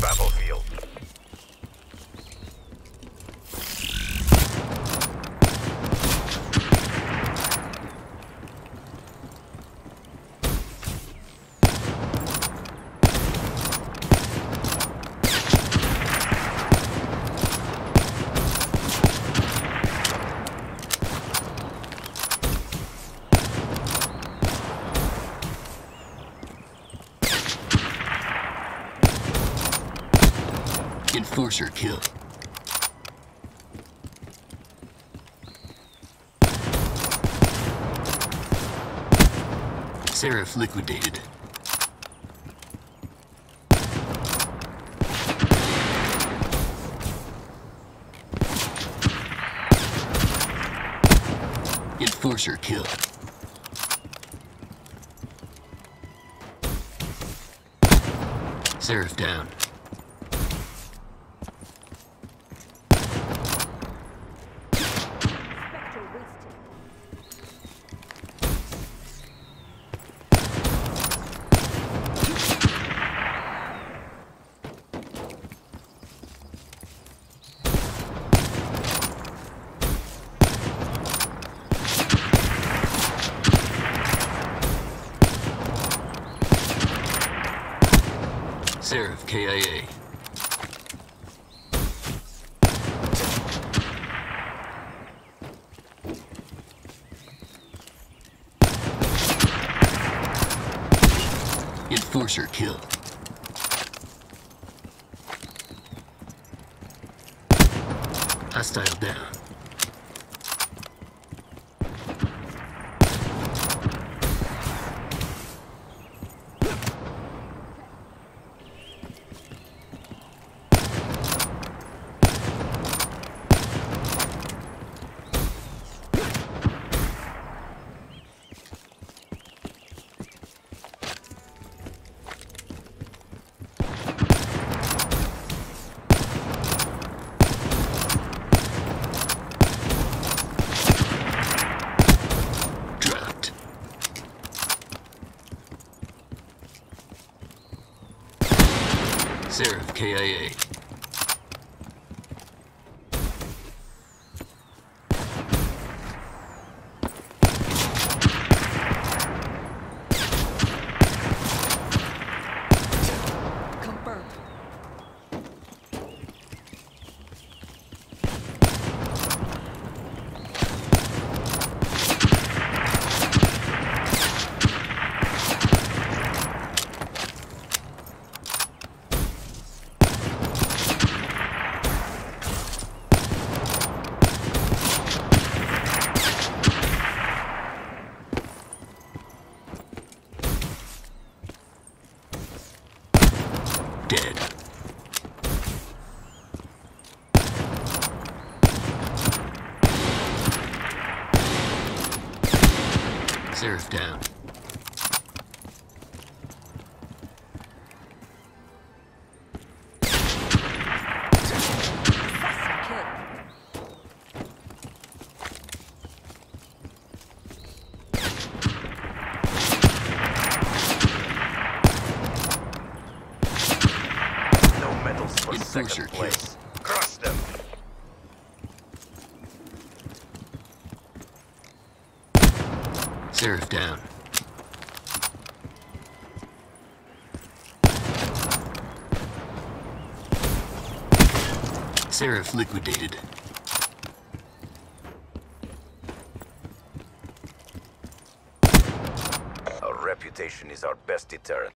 battlefield. Enforcer kill. Seraph liquidated. Enforcer kill. Seraph down. Seraph KIA. Enforcer kill. Hostile down. Seraph KIA. Seraph down. No medals for Enforcer second kill. place. Crush Seraph down. Seraph liquidated. Our reputation is our best deterrent.